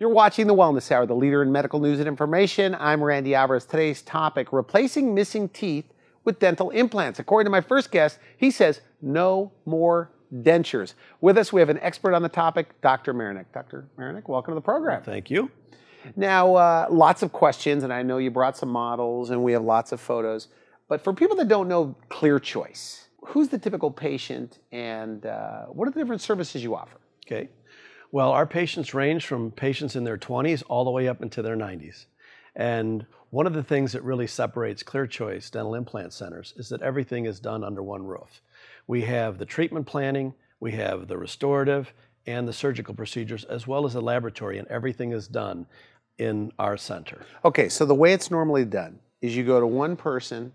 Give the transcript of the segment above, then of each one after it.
You're watching the Wellness Hour, the leader in medical news and information. I'm Randy Alvarez. Today's topic replacing missing teeth with dental implants. According to my first guest, he says no more dentures. With us, we have an expert on the topic, Dr. Marinic. Dr. Marinic, welcome to the program. Thank you. Now, uh, lots of questions, and I know you brought some models and we have lots of photos. But for people that don't know Clear Choice, who's the typical patient and uh, what are the different services you offer? Okay. Well, our patients range from patients in their 20s all the way up into their 90s. And one of the things that really separates Clear Choice dental implant centers is that everything is done under one roof. We have the treatment planning, we have the restorative, and the surgical procedures, as well as the laboratory, and everything is done in our center. Okay, so the way it's normally done is you go to one person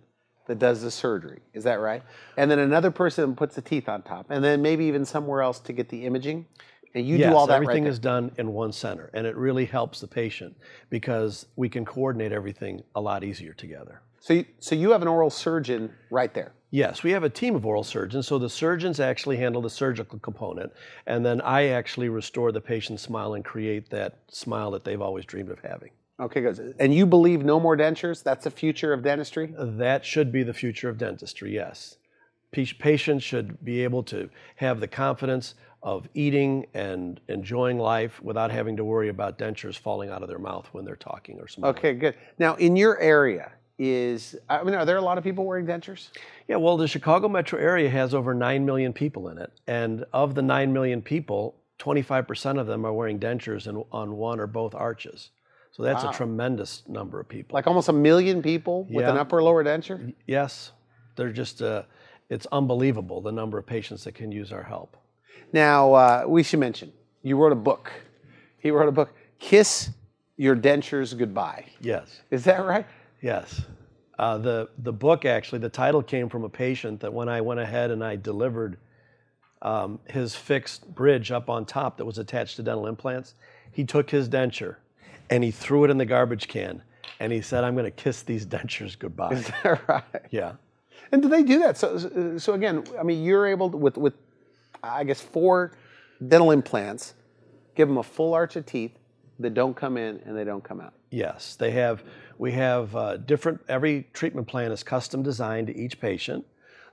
that does the surgery, is that right? And then another person puts the teeth on top, and then maybe even somewhere else to get the imaging? And you yes, do all that everything right is done in one center, and it really helps the patient because we can coordinate everything a lot easier together. So, you, so you have an oral surgeon right there. Yes, we have a team of oral surgeons. So the surgeons actually handle the surgical component, and then I actually restore the patient's smile and create that smile that they've always dreamed of having. Okay, good. And you believe no more dentures? That's the future of dentistry? That should be the future of dentistry, yes. Patients should be able to have the confidence of eating and enjoying life without having to worry about dentures falling out of their mouth when they're talking or smiling. Okay, good. Now, in your area, is I mean, are there a lot of people wearing dentures? Yeah, well, the Chicago metro area has over 9 million people in it. And of the 9 million people, 25% of them are wearing dentures in, on one or both arches. So that's wow. a tremendous number of people. Like almost a million people with yeah. an upper or lower denture? Yes. They're just, uh, it's unbelievable the number of patients that can use our help. Now, uh, we should mention, you wrote a book. He wrote a book, Kiss Your Dentures Goodbye. Yes. Is that right? Yes. Uh, the, the book actually, the title came from a patient that when I went ahead and I delivered um, his fixed bridge up on top that was attached to dental implants, he took his denture and he threw it in the garbage can and he said, I'm going to kiss these dentures goodbye. Is that right? Yeah. And do they do that? So, so again, I mean, you're able to, with, with I guess, four dental implants, give them a full arch of teeth that don't come in and they don't come out. Yes, they have. We have uh, different. Every treatment plan is custom designed to each patient,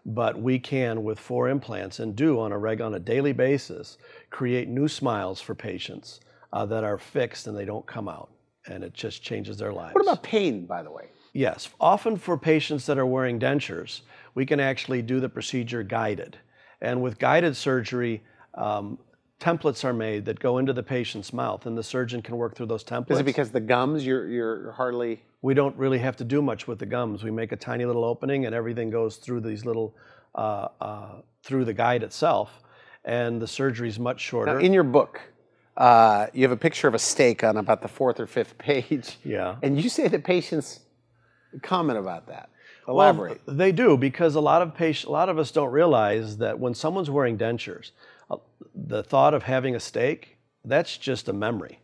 but we can, with four implants, and do on a reg on a daily basis, create new smiles for patients uh, that are fixed and they don't come out, and it just changes their lives. What about pain, by the way? Yes, often for patients that are wearing dentures, we can actually do the procedure guided. And with guided surgery, um, templates are made that go into the patient's mouth, and the surgeon can work through those templates. Is it because the gums you're you're hardly? We don't really have to do much with the gums. We make a tiny little opening, and everything goes through these little uh, uh, through the guide itself, and the surgery is much shorter. Now, in your book, uh, you have a picture of a steak on about the fourth or fifth page. Yeah. And you say that patients comment about that. Elaborate. Well, they do because a lot of patients, a lot of us don't realize that when someone's wearing dentures, uh, the thought of having a steak, that's just a memory.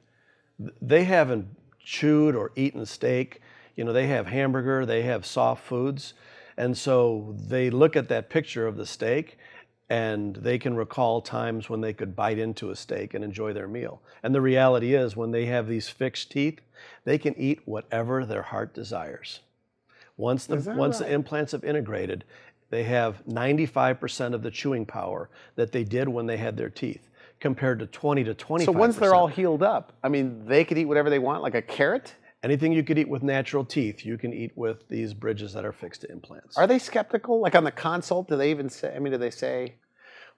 They haven't chewed or eaten steak. You know, they have hamburger, they have soft foods. And so they look at that picture of the steak and they can recall times when they could bite into a steak and enjoy their meal. And the reality is, when they have these fixed teeth, they can eat whatever their heart desires. Once the once right? the implants have integrated, they have 95% of the chewing power that they did when they had their teeth, compared to 20 to 25. So once they're all healed up, I mean, they could eat whatever they want, like a carrot. Anything you could eat with natural teeth, you can eat with these bridges that are fixed to implants. Are they skeptical? Like on the consult, do they even say? I mean, do they say?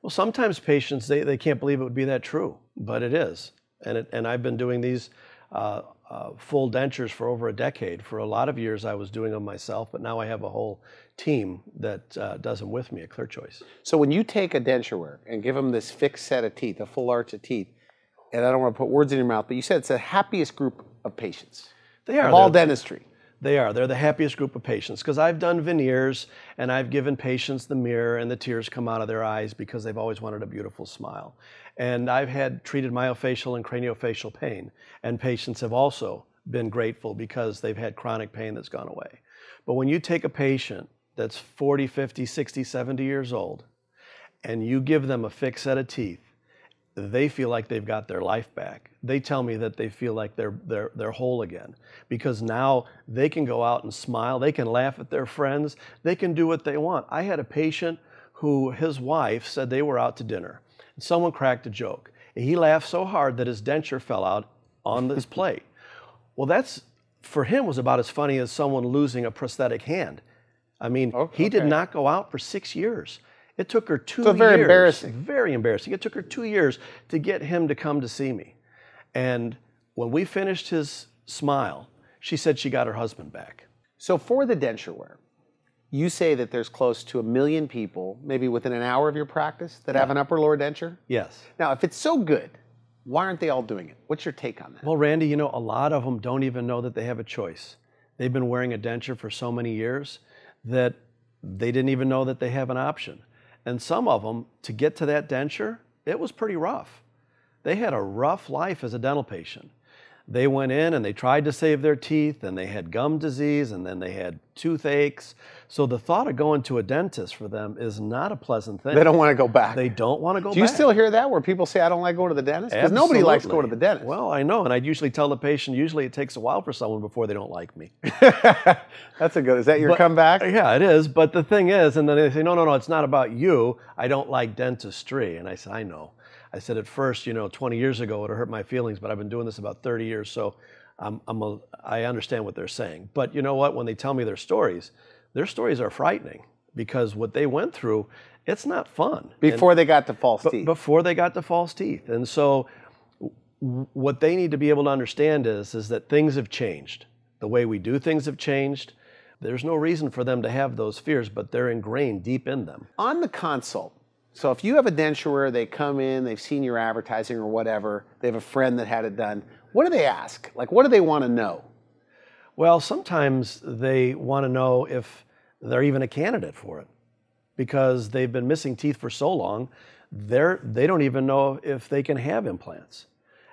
Well, sometimes patients they, they can't believe it would be that true, but it is. And it, and I've been doing these uh, uh, full dentures for over a decade. For a lot of years, I was doing them myself, but now I have a whole team that uh, does them with me at ClearChoice. So when you take a denture wear and give them this fixed set of teeth, a full arch of teeth, and I don't want to put words in your mouth, but you said it's the happiest group of patients. They are of all dentistry. They are. They're the happiest group of patients because I've done veneers and I've given patients the mirror and the tears come out of their eyes because they've always wanted a beautiful smile. And I've had treated myofascial and craniofacial pain, and patients have also been grateful because they've had chronic pain that's gone away. But when you take a patient that's 40, 50, 60, 70 years old and you give them a fixed set of teeth, they feel like they've got their life back. They tell me that they feel like they're they're they're whole again because now they can go out and smile, they can laugh at their friends, they can do what they want. I had a patient who his wife said they were out to dinner. And someone cracked a joke. And he laughed so hard that his denture fell out on his plate. Well, that's for him was about as funny as someone losing a prosthetic hand. I mean, oh, he did not go out for six years. It took her two So years. very embarrassing. Very embarrassing. It took her two years to get him to come to see me. And when we finished his smile, she said she got her husband back. So for the denture wear, you say that there's close to a million people, maybe within an hour of your practice, that have an upper lower denture. Yes. Now, if it's so good, why aren't they all doing it? What's your take on that? Well, Randy, you know, a lot of them don't even know that they have a choice. They've been wearing a denture for so many years that they didn't even know that they have an option. And some of them, to get to that denture, it was pretty rough. They had a rough life as a dental patient. They went in and they tried to save their teeth, and they had gum disease, and then they had toothaches. So the thought of going to a dentist for them is not a pleasant thing. They don't want to go back. They don't want to go back. Do you back. still hear that where people say, I don't like going to the dentist? Because nobody likes going to the dentist. Well, I know, and I'd usually tell the patient, usually it takes a while for someone before they don't like me. That's a good. Is that your But- comeback? Yeah, it is. But the thing is, and then they say, no, no, no, it's not about you. I don't like dentistry. And I said, I know. I said, at first, you know, 20 years ago, it hurt my feelings, but I've been doing this about 30 years, so I'm, I'm a, I understand what they're saying. But you know what? When they tell me their stories, their stories are frightening because what they went through, it's not fun. And- Before they got to false b- teeth. before they got to false teeth. And so w- what they need to be able to understand is is that things have changed. The way we do things have changed. There's no reason for them to have those fears, but they're ingrained deep in them. on the consult, so if you have a denture wear, they come in, they've seen your advertising or whatever, they have a friend that had it done. What do they ask? Like, what do they want to know? Well, sometimes they want to know if they're even a candidate for it because they've been missing teeth for so long, they're, they don't even know if they can have implants.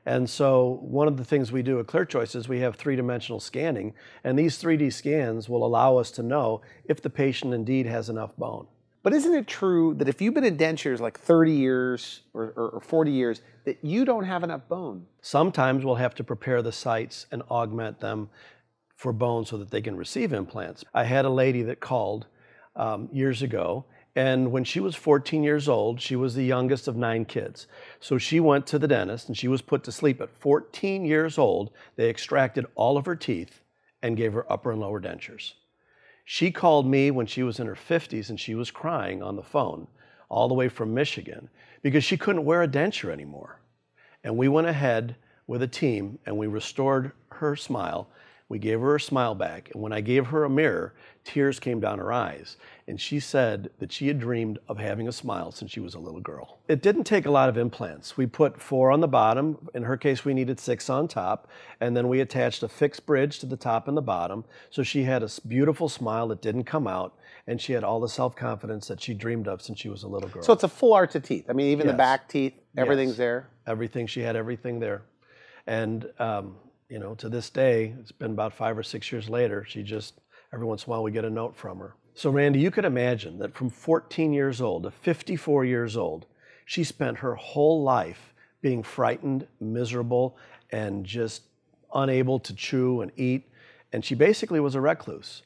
And so, one of the things we do at Clear Choice is we have three dimensional scanning, and these 3D scans will allow us to know if the patient indeed has enough bone. But isn't it true that if you've been in dentures like 30 years or, or, or 40 years, that you don't have enough bone? Sometimes we'll have to prepare the sites and augment them for bone so that they can receive implants. I had a lady that called um, years ago, and when she was 14 years old, she was the youngest of nine kids. So she went to the dentist and she was put to sleep at 14 years old. They extracted all of her teeth and gave her upper and lower dentures. She called me when she was in her 50s and she was crying on the phone all the way from Michigan because she couldn't wear a denture anymore. And we went ahead with a team and we restored her smile. We gave her a smile back. And when I gave her a mirror, tears came down her eyes. And she said that she had dreamed of having a smile since she was a little girl. It didn't take a lot of implants. We put four on the bottom. In her case, we needed six on top. And then we attached a fixed bridge to the top and the bottom. So she had a beautiful smile that didn't come out. And she had all the self confidence that she dreamed of since she was a little girl. So it's a full arch of teeth. I mean, even the back teeth, everything's Yes. there. everything she had everything there and um, you know to this day it's been about five or six years later she just every once in a while we get a note from her. So randy you could imagine that from 14 years old to 54 years old she spent her whole life being frightened miserable and just unable to chew and eat and she basically was a recluse.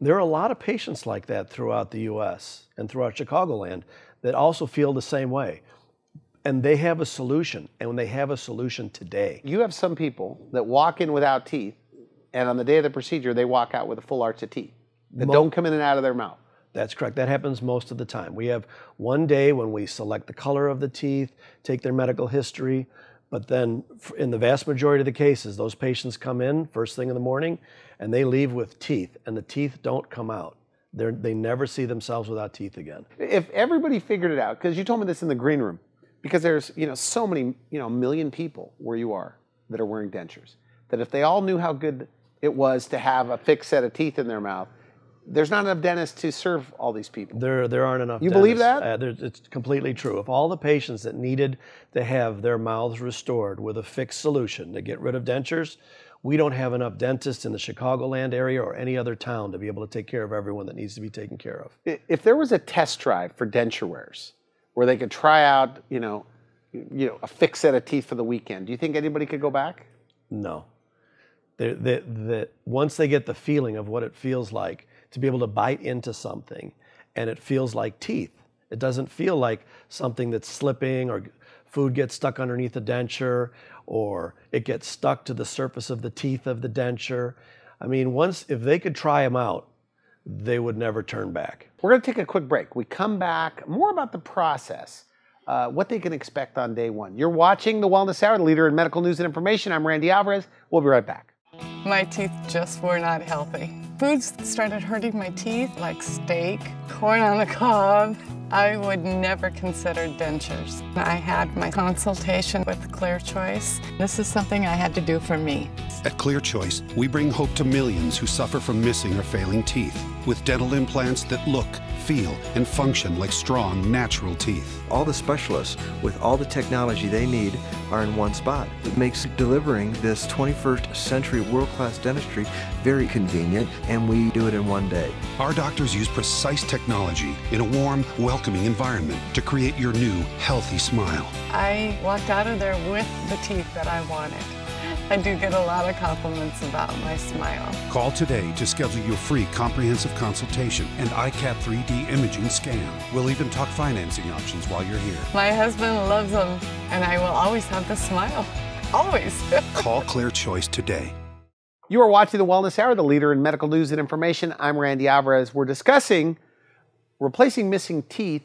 There are a lot of patients like that throughout the us and throughout chicagoland that also feel the same way and they have a solution and when they have a solution today. You have some people that walk in without teeth, and on the day of the procedure, they walk out with a full arch of teeth that don't come in and out of their mouth. that's correct. That happens most of the time. We have one day when we select the color of the teeth take their medical history but then in the vast majority of the cases those patients come in first thing in the morning and they leave with teeth and the teeth don't come out. They're, they never see themselves without teeth again. If everybody figured it out, because you told me this in the green room, because there's you know so many you know million people where you are that are wearing dentures, that if they all knew how good it was to have a fixed set of teeth in their mouth, there's not enough dentists to serve all these people. There, there aren't enough. You believe that? Uh, it's completely true. If all the patients that needed to have their mouths restored with a fixed solution to get rid of dentures, we don't have enough dentists in the Chicagoland area or any other town to be able to take care of everyone that needs to be taken care of. If there was a test drive for denture wearers, where they could try out, you know, you know, a fixed set of teeth for the weekend. Do you think anybody could go back? No. They, they, they, once they get the feeling of what it feels like to be able to bite into something and it feels like teeth, it doesn't feel like something that's slipping or food gets stuck underneath a denture or it gets stuck to the surface of the teeth of the denture. I mean, once, if they could try them out, they would never turn back. We're going to take a quick break. We come back more about the process, uh, what they can expect on day one. You're watching the Wellness Hour, the leader in medical news and information. I'm Randy Alvarez. We'll be right back. My teeth just were not healthy. Foods started hurting my teeth, like steak, corn on the cob. I would never consider dentures. I had my consultation with Clear Choice. This is something I had to do for me. At Clear Choice, we bring hope to millions who suffer from missing or failing teeth with dental implants that look, feel, and function like strong, natural teeth. All the specialists with all the technology they need are in one spot. It makes delivering this 21st century world class dentistry very convenient, and we do it in one day. Our doctors use precise technology in a warm, welcoming environment to create your new, healthy smile. I walked out of there with the teeth that I wanted. I do get a lot of compliments about my smile. Call today to schedule your free comprehensive consultation and iCat 3D imaging scan. We'll even talk financing options while you're here. My husband loves them, and I will always have the smile. Always. Call Clear Choice today. You are watching the Wellness Hour, the leader in medical news and information. I'm Randy Alvarez. We're discussing replacing missing teeth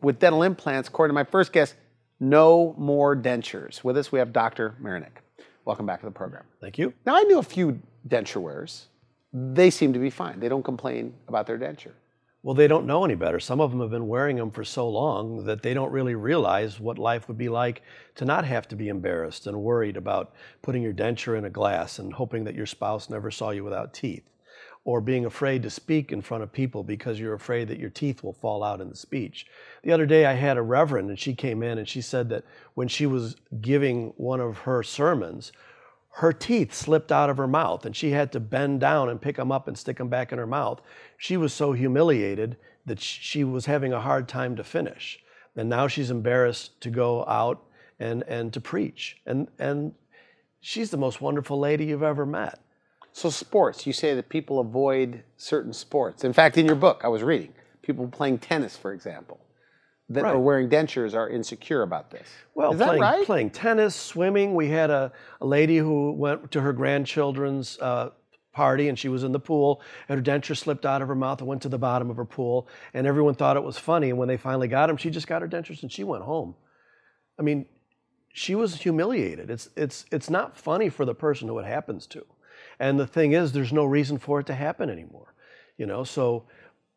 with dental implants. According to my first guest, no more dentures. With us, we have Dr. Marinic. Welcome back to the program. Thank you. Now, I knew a few denture wearers. They seem to be fine. They don't complain about their denture. Well, they don't know any better. Some of them have been wearing them for so long that they don't really realize what life would be like to not have to be embarrassed and worried about putting your denture in a glass and hoping that your spouse never saw you without teeth, or being afraid to speak in front of people because you're afraid that your teeth will fall out in the speech. The other day, I had a reverend and she came in and she said that when she was giving one of her sermons, her teeth slipped out of her mouth and she had to bend down and pick them up and stick them back in her mouth. She was so humiliated that she was having a hard time to finish. And now she's embarrassed to go out and, and to preach. And, and she's the most wonderful lady you've ever met. So, sports, you say that people avoid certain sports. In fact, in your book, I was reading people playing tennis, for example, that Right. are wearing dentures are insecure about this. Well, Is that playing, right? playing tennis, swimming. We had a, a lady who went to her grandchildren's uh, party and she was in the pool and her denture slipped out of her mouth and went to the bottom of her pool. And everyone thought it was funny. And when they finally got him, she just got her dentures and she went home. I mean, she was humiliated. It's, it's, it's not funny for the person who it happens to. And the thing is, there's no reason for it to happen anymore. You know, so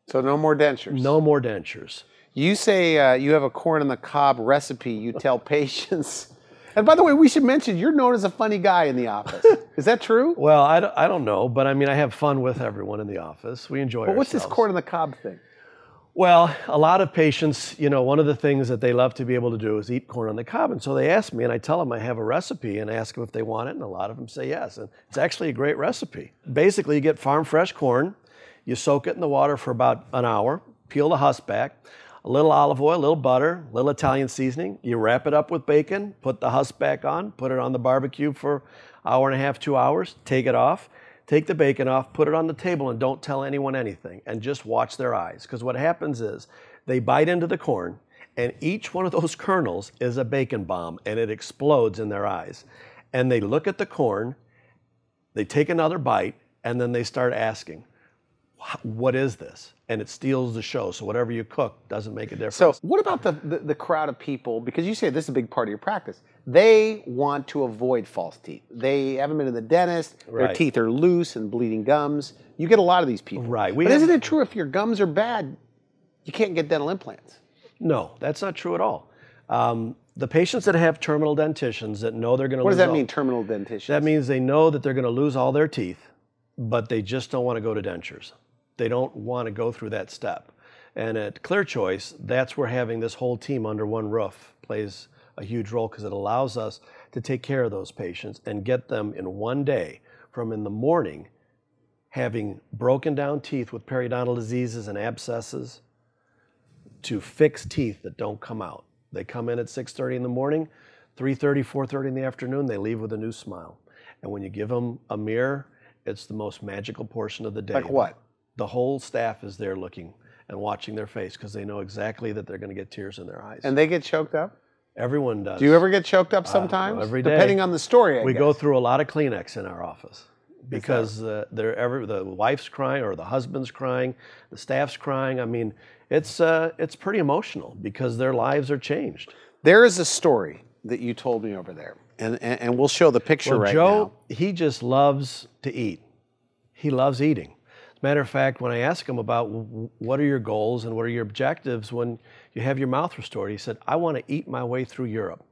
So, no more dentures. no more dentures. You say uh, you have a corn on the cob recipe you tell patients. And by the way, we should mention you're known as a funny guy in the office. Is that true? Well, I don't, I don't know, but I mean, I have fun with everyone in the office. We enjoy But what's this corn on the cob thing? Well, a lot of patients, you know, one of the things that they love to be able to do is eat corn on the cob. And so they ask me, and I tell them I have a recipe and ask them if they want it. And a lot of them say yes. And it's actually a great recipe. Basically, you get farm fresh corn, you soak it in the water for about an hour, peel the husk back, a little olive oil, a little butter, a little Italian seasoning. You wrap it up with bacon, put the husk back on, put it on the barbecue for hour and a half, two hours, take it off. Take the bacon off, put it on the table, and don't tell anyone anything, and just watch their eyes. Because what happens is they bite into the corn, and each one of those kernels is a bacon bomb, and it explodes in their eyes. And they look at the corn, they take another bite, and then they start asking, What is this? And it steals the show. So whatever you cook doesn't make a difference. So, what about the, the, the crowd of people? Because you say this is a big part of your practice. They want to avoid false teeth. They haven't been to the dentist. Their teeth are loose and bleeding gums. You get a lot of these people. Right. We but isn't it true if your gums are bad, you can't get dental implants? no, that's not true at all. Um, the patients that have terminal dentitions that know they're going to What does that all- mean, terminal dentition? That means they know that they're going to lose all their teeth, but they just don't want to go to dentures. They don't want to go through that step. And at Clear Choice, that's where having this whole team under one roof plays a huge role because it allows us to take care of those patients and get them in one day from in the morning having broken down teeth with periodontal diseases and abscesses to fixed teeth that don't come out. They come in at 6:30 in the morning, 3:30, 4:30 in the afternoon. They leave with a new smile. And when you give them a mirror, it's the most magical portion of the day. Like what? The whole staff is there looking and watching their face because they know exactly that they're going to get tears in their eyes. And they get choked up? Everyone does. Do you ever get choked up sometimes? Uh, every day. Depending on the story, I we guess. go through a lot of Kleenex in our office because uh, they're every, the wife's crying or the husband's crying, the staff's crying. I mean, it's uh, it's pretty emotional because their lives are changed. There is a story that you told me over there, and, and, and we'll show the picture Well, right Joe, now. Joe, he just loves to eat. He loves eating. Matter of fact, when I asked him about what are your goals and what are your objectives when you have your mouth restored, he said, I want to eat my way through Europe.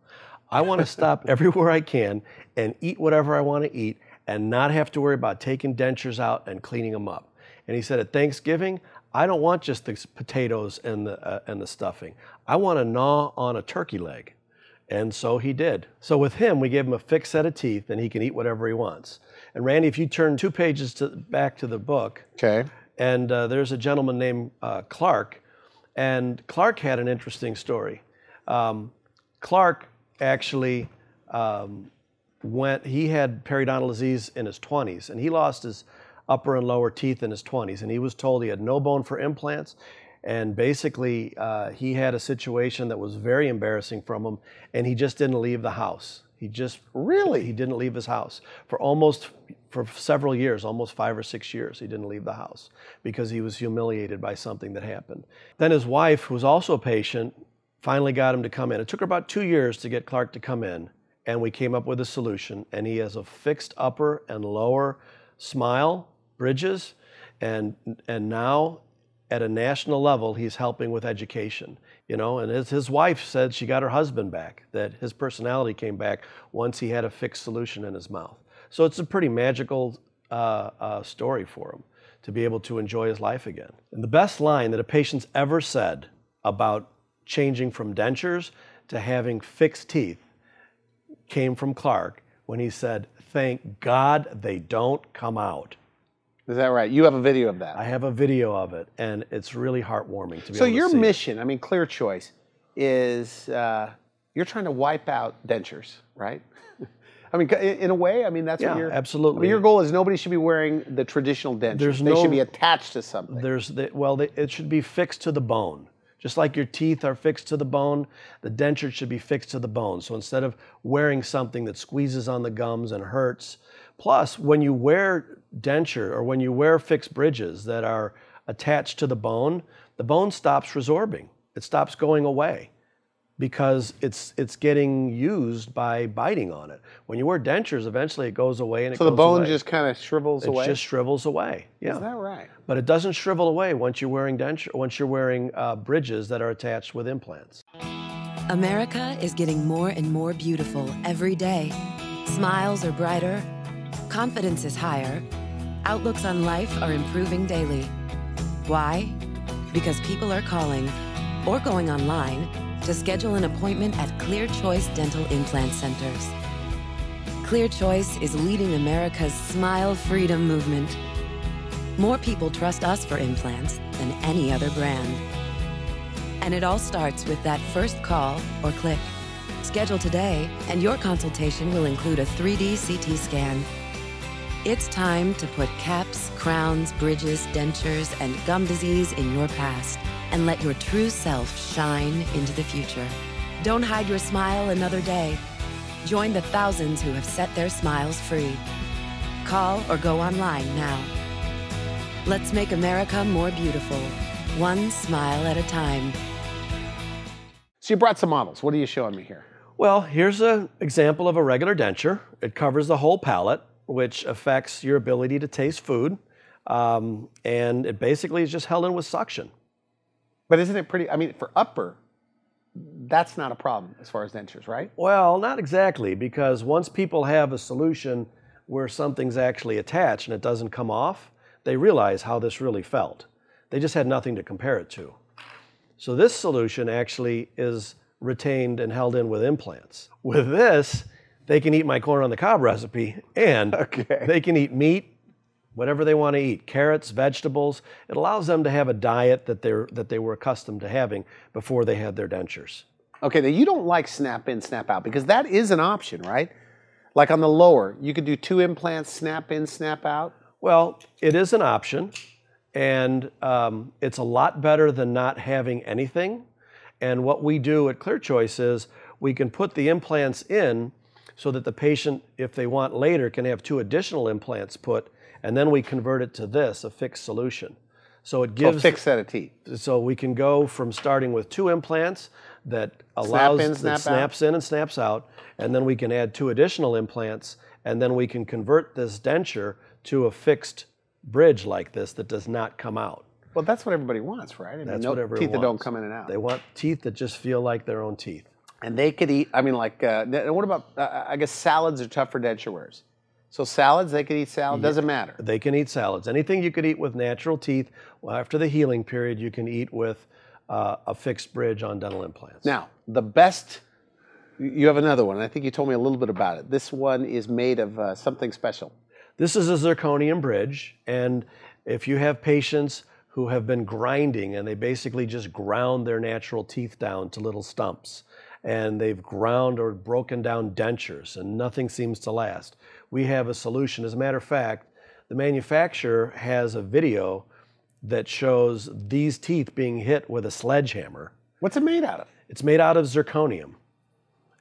I want to stop everywhere I can and eat whatever I want to eat and not have to worry about taking dentures out and cleaning them up. And he said, at Thanksgiving, I don't want just the potatoes and the, uh, and the stuffing. I want to gnaw on a turkey leg. And so he did. So with him, we gave him a fixed set of teeth and he can eat whatever he wants. And Randy, if you turn two pages to, back to the book, Okay. and uh, there's a gentleman named uh, Clark, and Clark had an interesting story. Um, Clark actually um, went, he had periodontal disease in his 20s, and he lost his upper and lower teeth in his 20s, and he was told he had no bone for implants. And basically, uh, he had a situation that was very embarrassing from him, and he just didn't leave the house. He just Really? he didn't leave his house for almost for several years, almost five or six years. He didn't leave the house because he was humiliated by something that happened. Then his wife, who was also a patient, finally got him to come in. It took her about two years to get Clark to come in, and we came up with a solution. And he has a fixed upper and lower smile bridges, and and now at a national level, he's helping with education. You know, and his, his wife said she got her husband back, that his personality came back once he had a fixed solution in his mouth. So it's a pretty magical uh, uh, story for him to be able to enjoy his life again. And the best line that a patient's ever said about changing from dentures to having fixed teeth came from Clark when he said, Thank God they don't come out. Is that right? You have a video of that. I have a video of it, and it's really heartwarming to be so able to your see it. mission, I mean, Clear Choice, is uh, you're trying to wipe out dentures, right? I mean, in a way, I mean that's Yeah, what you're. I absolutely. mean, your goal is nobody should be wearing the traditional dentures. There's they no- should be attached to something. There's the, well, they, it should be fixed to the bone. Just like your teeth are fixed to the bone, the denture should be fixed to the bone. So instead of wearing something that squeezes on the gums and hurts, plus when you wear denture or when you wear fixed bridges that are attached to the bone, the bone stops resorbing. It stops going away because it's it's getting used by biting on it. When you wear dentures, eventually it goes away and it so the goes bone away. just kind of shrivels it away. just shrivels away. Yeah. Is that right? But it doesn't shrivel away once you're wearing denture, once you're wearing uh, bridges that are attached with implants. America is getting more and more beautiful every day. Smiles are brighter, confidence is higher, outlooks on life are improving daily. Why? Because people are calling or going online to schedule an appointment at Clear Choice Dental Implant Centers. Clear Choice is leading America's smile freedom movement. More people trust us for implants than any other brand. And it all starts with that first call or click. Schedule today, and your consultation will include a 3D CT scan. It's time to put caps, crowns, bridges, dentures, and gum disease in your past and let your true self shine into the future. Don't hide your smile another day. Join the thousands who have set their smiles free. Call or go online now. Let's make America more beautiful, one smile at a time. So you brought some models. What are you showing me here? Well, here's an example of a regular denture. It covers the whole palate, which affects your ability to taste food. Um, and it basically is just held in with suction. But isn't it pretty? I mean, for upper, that's not a problem as far as dentures, right? Well, not exactly, because once people have a solution where something's actually attached and it doesn't come off, they realize how this really felt. They just had nothing to compare it to. So this solution actually is retained and held in with implants. With this, they can eat my corn on the cob recipe and Okay. they can eat meat, whatever they want to eat, carrots, vegetables. It allows them to have a diet that they're that they were accustomed to having before they had their dentures. Okay, now you don't like snap in, snap out because that is an option, right? Like on the lower, you could do two implants, snap in, snap out. Well, it is an option, and um, it's a lot better than not having anything. And what we do at Clear Choice is we can put the implants in so that the patient, if they want later, can have two additional implants put, and then we convert it to this, a fixed solution. So it So gives fixed set of teeth. so we can go from starting with two implants that allows in, that snap out. snaps in and snaps out, and then we can add two additional implants, and then we can convert this denture to a fixed bridge like this that does not come out. Well, that's what everybody wants, right? I mean, That's no what everyone teeth that don't come in and out. They want teeth that just feel like their own teeth. And they could eat. I mean, like, uh, what about? Uh, I guess salads are tough for denture wearers. So salads, they could eat salad. Doesn't matter. They can eat salads. Anything you could eat with natural teeth, well, after the healing period, you can eat with uh, a fixed bridge on dental implants. Now, the best. You have another one. I think you told me a little bit about it. This one is made of uh, something special. This is a zirconium bridge, and if you have patients who have been grinding and they basically just ground their natural teeth down to little stumps, and they've ground or broken down dentures and nothing seems to last, we have a solution. As a matter of fact, the manufacturer has a video that shows these teeth being hit with a sledgehammer. What's it made out of? It's made out of zirconium.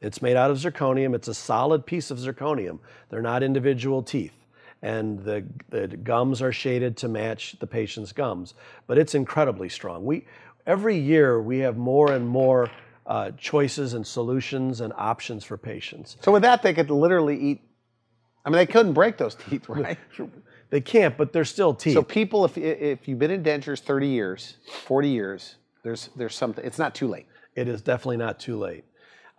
It's made out of zirconium. It's a solid piece of zirconium. They're not individual teeth. And the, the gums are shaded to match the patient's gums. But it's incredibly strong. We, every year, we have more and more uh, choices and solutions and options for patients. So with that, they could literally eat. I mean, they couldn't break those teeth, right? They can't, but they're still teeth. so people, if if you've been in dentures 30 years, 40 years, there's there's something. It's not too late. it is definitely not too late.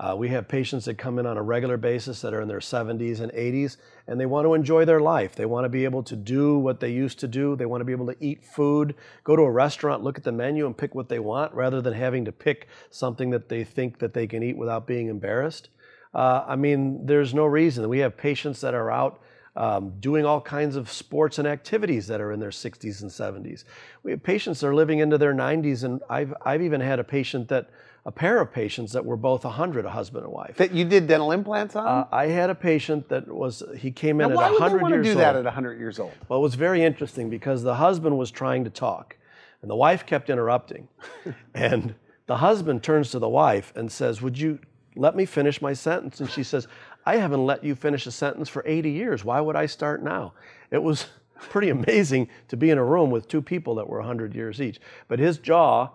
Uh, we have patients that come in on a regular basis that are in their 70s and 80s, and they want to enjoy their life. They want to be able to do what they used to do. They want to be able to eat food, go to a restaurant, look at the menu, and pick what they want, rather than having to pick something that they think that they can eat without being embarrassed. Uh, I mean, there's no reason. We have patients that are out um, doing all kinds of sports and activities that are in their 60s and 70s. We have patients that are living into their 90s, and I've, I've even had a patient that, a pair of patients that were both 100, a husband and wife. That you did dental implants on. Uh, I had a patient that was, he came in now, at why would 100 want to years do old. that at 100 years old? Well, it was very interesting because the husband was trying to talk and the wife kept interrupting. and the husband turns to the wife and says, Would you let me finish my sentence? And she says, I haven't let you finish a sentence for 80 years. Why would I start now? It was pretty amazing to be in a room with two people that were 100 years each. But his jaw,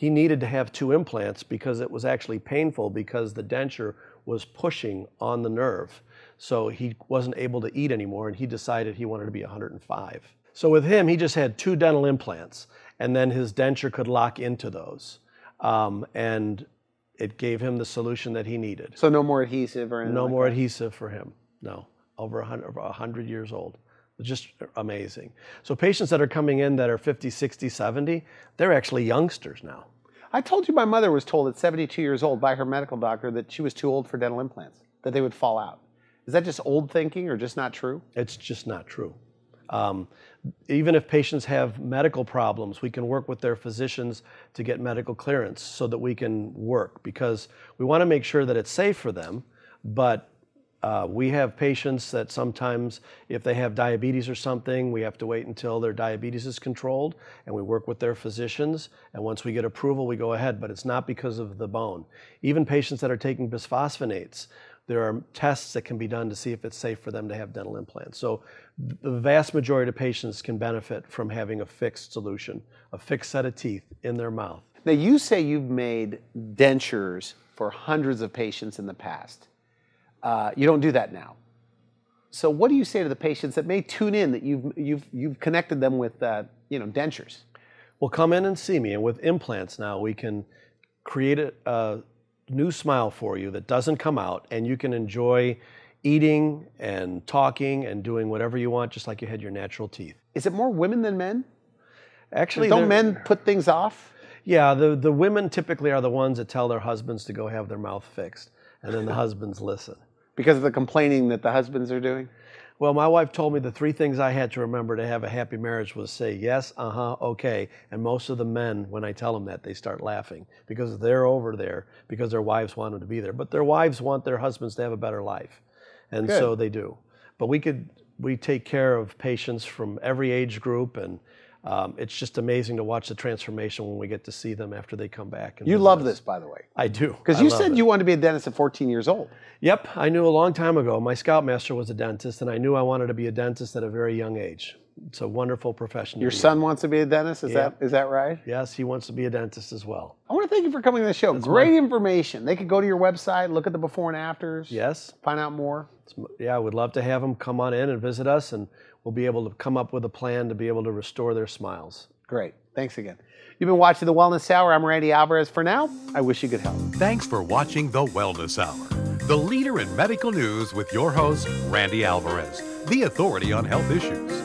he needed to have two implants because it was actually painful because the denture was pushing on the nerve. So he wasn't able to eat anymore and he decided he wanted to be 105. So with him, he just had two dental implants and then his denture could lock into those. Um, and it gave him the solution that he needed. So no more adhesive or anything. No like more that? adhesive for him. No, over 100, over 100 years old. Just amazing. So patients that are coming in that are 50, 60, 70, they're actually youngsters now. I told you my mother was told at 72 years old by her medical doctor that she was too old for dental implants, that they would fall out. Is that just old thinking or just not true? It's just not true. Um, even if patients have medical problems, we can work with their physicians to get medical clearance so that we can work because we want to make sure that it's safe for them. But uh, we have patients that sometimes, if they have diabetes or something, we have to wait until their diabetes is controlled and we work with their physicians. And once we get approval, we go ahead. But it's not because of the bone. Even patients that are taking bisphosphonates, there are tests that can be done to see if it's safe for them to have dental implants. So the vast majority of patients can benefit from having a fixed solution, a fixed set of teeth in their mouth. Now, you say you've made dentures for hundreds of patients in the past. Uh, you don't do that now. So, what do you say to the patients that may tune in that you've, you've, you've connected them with uh, you know, dentures? Well, come in and see me. And with implants now, we can create a, a new smile for you that doesn't come out, and you can enjoy eating and talking and doing whatever you want, just like you had your natural teeth. Is it more women than men? Actually, Don't men put things off? Yeah, the, the women typically are the ones that tell their husbands to go have their mouth fixed, and then the husbands listen. Because of the complaining that the husbands are doing? Well, my wife told me the three things I had to remember to have a happy marriage was say yes, uh huh, okay. And most of the men, when I tell them that, they start laughing because they're over there because their wives want them to be there. But their wives want their husbands to have a better life. And Good. so they do. But we could, we take care of patients from every age group and um, it's just amazing to watch the transformation when we get to see them after they come back. and You love us. this, by the way. I do. Because you said it. you wanted to be a dentist at 14 years old. Yep, I knew a long time ago. My scoutmaster was a dentist, and I knew I wanted to be a dentist at a very young age. It's a wonderful profession. Your son wants to be a dentist. Is that is that right? Yes, he wants to be a dentist as well. I want to thank you for coming to the show. Great information. They could go to your website, look at the before and afters. Yes, Find out more. It's- yeah, I would love to have them come on in and visit us, and we'll be able to come up with a plan to be able to restore their smiles. Great. Thanks again. You've been watching the Wellness Hour. I'm Randy Alvarez. For now, I wish you good health. Thanks for watching The Wellness Hour, the leader in medical news with your host, Randy Alvarez, the authority on health issues.